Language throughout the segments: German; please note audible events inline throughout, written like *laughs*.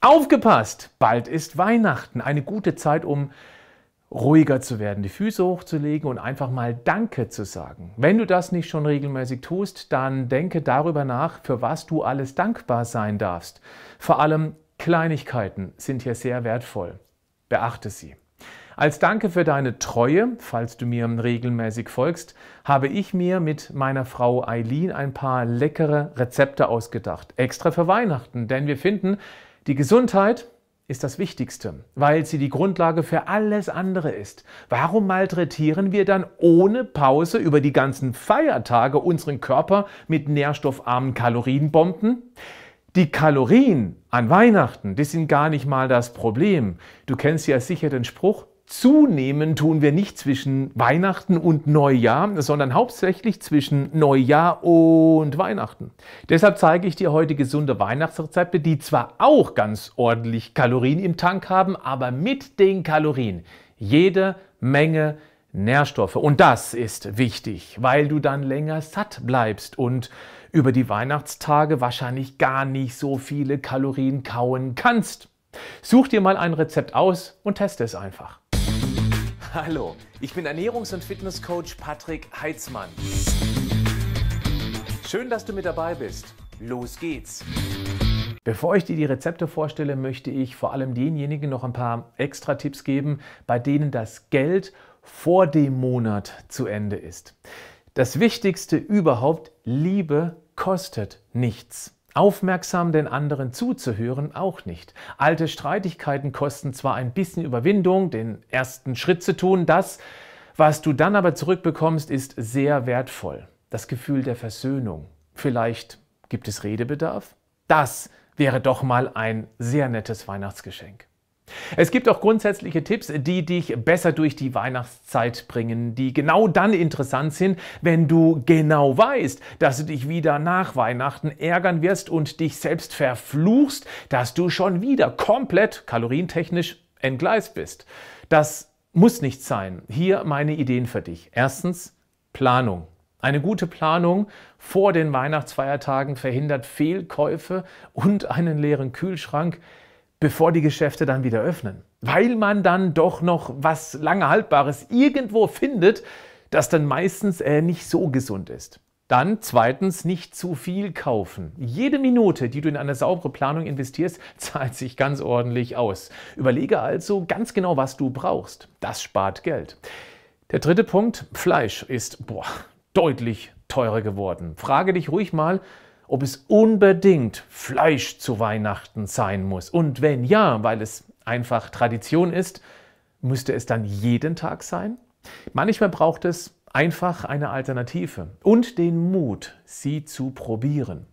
Aufgepasst! Bald ist Weihnachten, eine gute Zeit, um ruhiger zu werden, die Füße hochzulegen und einfach mal Danke zu sagen. Wenn du das nicht schon regelmäßig tust, dann denke darüber nach, für was du alles dankbar sein darfst. Vor allem Kleinigkeiten sind hier sehr wertvoll. Beachte sie. Als Danke für deine Treue, falls du mir regelmäßig folgst, habe ich mir mit meiner Frau Eileen ein paar leckere Rezepte ausgedacht. Extra für Weihnachten, denn wir finden, die Gesundheit ist das Wichtigste, weil sie die Grundlage für alles andere ist. Warum malträtieren wir dann ohne Pause über die ganzen Feiertage unseren Körper mit nährstoffarmen Kalorienbomben? Die Kalorien an Weihnachten, die sind gar nicht mal das Problem. Du kennst ja sicher den Spruch, Zunehmen tun wir nicht zwischen Weihnachten und Neujahr, sondern hauptsächlich zwischen Neujahr und Weihnachten. Deshalb zeige ich dir heute gesunde Weihnachtsrezepte, die zwar auch ganz ordentlich Kalorien im Tank haben, aber mit den Kalorien jede Menge Nährstoffe. Und das ist wichtig, weil du dann länger satt bleibst und über die Weihnachtstage wahrscheinlich gar nicht so viele Kalorien kauen kannst. Such dir mal ein Rezept aus und teste es einfach. Hallo, ich bin Ernährungs- und Fitnesscoach Patrick Heitzmann. Schön, dass du mit dabei bist. Los geht's! Bevor ich dir die Rezepte vorstelle, möchte ich vor allem denjenigen noch ein paar extra Tipps geben, bei denen das Geld vor dem Monat zu Ende ist. Das Wichtigste überhaupt, Liebe kostet nichts. Aufmerksam den anderen zuzuhören auch nicht. Alte Streitigkeiten kosten zwar ein bisschen Überwindung, den ersten Schritt zu tun, das, was du dann aber zurückbekommst, ist sehr wertvoll. Das Gefühl der Versöhnung. Vielleicht gibt es Redebedarf? Das wäre doch mal ein sehr nettes Weihnachtsgeschenk. Es gibt auch grundsätzliche Tipps, die dich besser durch die Weihnachtszeit bringen, die genau dann interessant sind, wenn du genau weißt, dass du dich wieder nach Weihnachten ärgern wirst und dich selbst verfluchst, dass du schon wieder komplett kalorientechnisch entgleist bist. Das muss nicht sein. Hier meine Ideen für dich. Erstens Planung. Eine gute Planung vor den Weihnachtsfeiertagen verhindert Fehlkäufe und einen leeren Kühlschrank bevor die Geschäfte dann wieder öffnen. Weil man dann doch noch was lange Haltbares irgendwo findet, das dann meistens äh, nicht so gesund ist. Dann zweitens nicht zu viel kaufen. Jede Minute, die du in eine saubere Planung investierst, *laughs* zahlt sich ganz ordentlich aus. Überlege also ganz genau, was du brauchst. Das spart Geld. Der dritte Punkt, Fleisch ist boah, deutlich teurer geworden. Frage dich ruhig mal, ob es unbedingt Fleisch zu Weihnachten sein muss. Und wenn ja, weil es einfach Tradition ist, müsste es dann jeden Tag sein? Manchmal braucht es einfach eine Alternative und den Mut, sie zu probieren.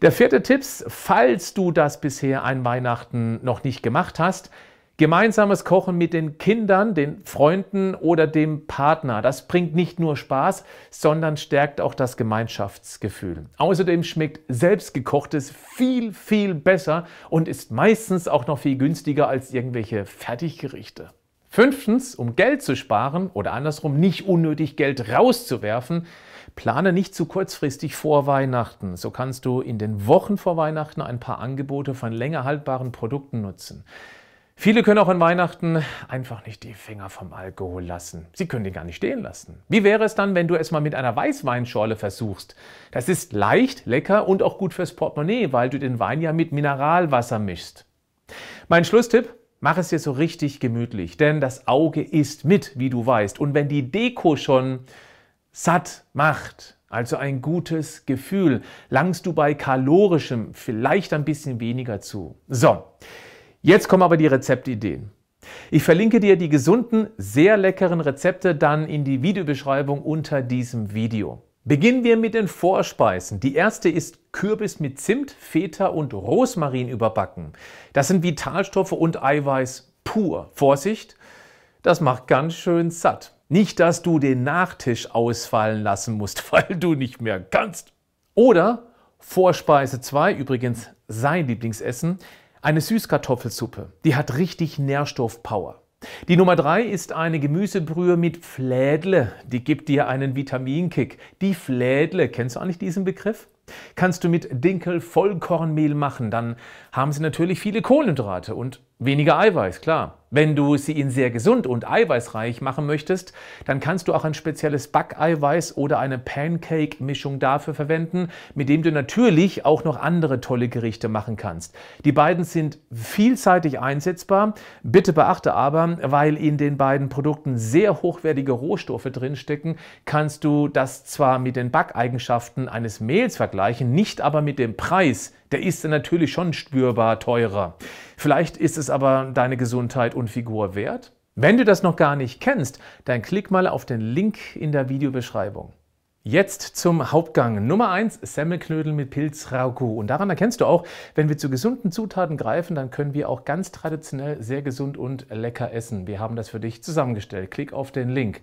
Der vierte Tipp, falls du das bisher an Weihnachten noch nicht gemacht hast, Gemeinsames Kochen mit den Kindern, den Freunden oder dem Partner, das bringt nicht nur Spaß, sondern stärkt auch das Gemeinschaftsgefühl. Außerdem schmeckt selbstgekochtes viel, viel besser und ist meistens auch noch viel günstiger als irgendwelche Fertiggerichte. Fünftens, um Geld zu sparen oder andersrum nicht unnötig Geld rauszuwerfen, plane nicht zu kurzfristig vor Weihnachten. So kannst du in den Wochen vor Weihnachten ein paar Angebote von länger haltbaren Produkten nutzen. Viele können auch an Weihnachten einfach nicht die Finger vom Alkohol lassen. Sie können den gar nicht stehen lassen. Wie wäre es dann, wenn du es mal mit einer Weißweinschorle versuchst? Das ist leicht, lecker und auch gut fürs Portemonnaie, weil du den Wein ja mit Mineralwasser mischst. Mein Schlusstipp, mach es dir so richtig gemütlich, denn das Auge isst mit, wie du weißt. Und wenn die Deko schon satt macht, also ein gutes Gefühl, langst du bei kalorischem vielleicht ein bisschen weniger zu. So. Jetzt kommen aber die Rezeptideen. Ich verlinke dir die gesunden, sehr leckeren Rezepte dann in die Videobeschreibung unter diesem Video. Beginnen wir mit den Vorspeisen. Die erste ist Kürbis mit Zimt, Feta und Rosmarin überbacken. Das sind Vitalstoffe und Eiweiß pur. Vorsicht, das macht ganz schön satt. Nicht, dass du den Nachtisch ausfallen lassen musst, *laughs* weil du nicht mehr kannst. Oder Vorspeise 2, übrigens sein Lieblingsessen, eine Süßkartoffelsuppe, die hat richtig Nährstoffpower. Die Nummer drei ist eine Gemüsebrühe mit Flädle. Die gibt dir einen Vitaminkick. Die Flädle, kennst du eigentlich diesen Begriff? Kannst du mit Dinkel Vollkornmehl machen, dann haben sie natürlich viele Kohlenhydrate und weniger Eiweiß, klar. Wenn du sie in sehr gesund und eiweißreich machen möchtest, dann kannst du auch ein spezielles Backeiweiß oder eine Pancake-Mischung dafür verwenden, mit dem du natürlich auch noch andere tolle Gerichte machen kannst. Die beiden sind vielseitig einsetzbar. Bitte beachte aber, weil in den beiden Produkten sehr hochwertige Rohstoffe drinstecken, kannst du das zwar mit den Backeigenschaften eines Mehls vergleichen, nicht aber mit dem Preis. Der ist natürlich schon spürbar teurer. Vielleicht ist es aber deine Gesundheit und Figur wert? Wenn du das noch gar nicht kennst, dann klick mal auf den Link in der Videobeschreibung. Jetzt zum Hauptgang. Nummer 1, Semmelknödel mit Pilzrauku. Und daran erkennst du auch, wenn wir zu gesunden Zutaten greifen, dann können wir auch ganz traditionell sehr gesund und lecker essen. Wir haben das für dich zusammengestellt. Klick auf den Link.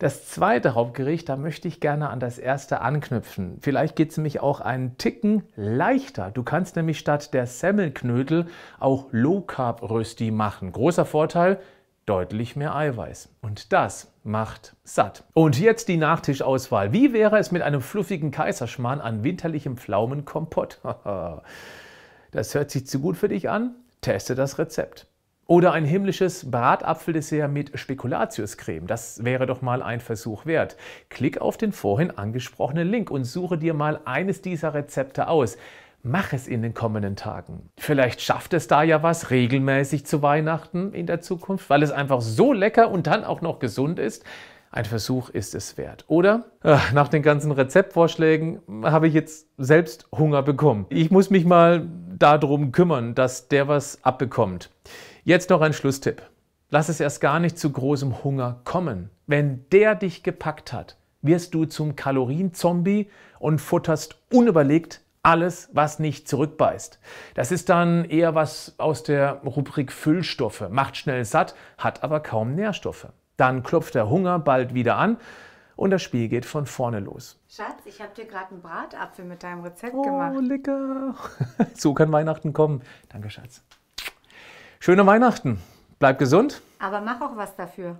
Das zweite Hauptgericht, da möchte ich gerne an das erste anknüpfen. Vielleicht geht es nämlich auch einen Ticken leichter. Du kannst nämlich statt der Semmelknödel auch Low Carb Rösti machen. Großer Vorteil, deutlich mehr Eiweiß. Und das macht satt. Und jetzt die Nachtischauswahl. Wie wäre es mit einem fluffigen Kaiserschmarrn an winterlichem Pflaumenkompott? *laughs* das hört sich zu gut für dich an? Teste das Rezept. Oder ein himmlisches Bratapfeldessert mit Spekulatiuscreme. Das wäre doch mal ein Versuch wert. Klick auf den vorhin angesprochenen Link und suche dir mal eines dieser Rezepte aus. Mach es in den kommenden Tagen. Vielleicht schafft es da ja was regelmäßig zu Weihnachten in der Zukunft, weil es einfach so lecker und dann auch noch gesund ist. Ein Versuch ist es wert. Oder ach, nach den ganzen Rezeptvorschlägen habe ich jetzt selbst Hunger bekommen. Ich muss mich mal darum kümmern, dass der was abbekommt. Jetzt noch ein Schlusstipp. Lass es erst gar nicht zu großem Hunger kommen. Wenn der dich gepackt hat, wirst du zum Kalorienzombie und futterst unüberlegt alles, was nicht zurückbeißt. Das ist dann eher was aus der Rubrik Füllstoffe. Macht schnell satt, hat aber kaum Nährstoffe. Dann klopft der Hunger bald wieder an und das Spiel geht von vorne los. Schatz, ich habe dir gerade einen Bratapfel mit deinem Rezept oh, gemacht. Oh, lecker. *laughs* So kann Weihnachten kommen. Danke, Schatz. Schöne Weihnachten. Bleib gesund. Aber mach auch was dafür.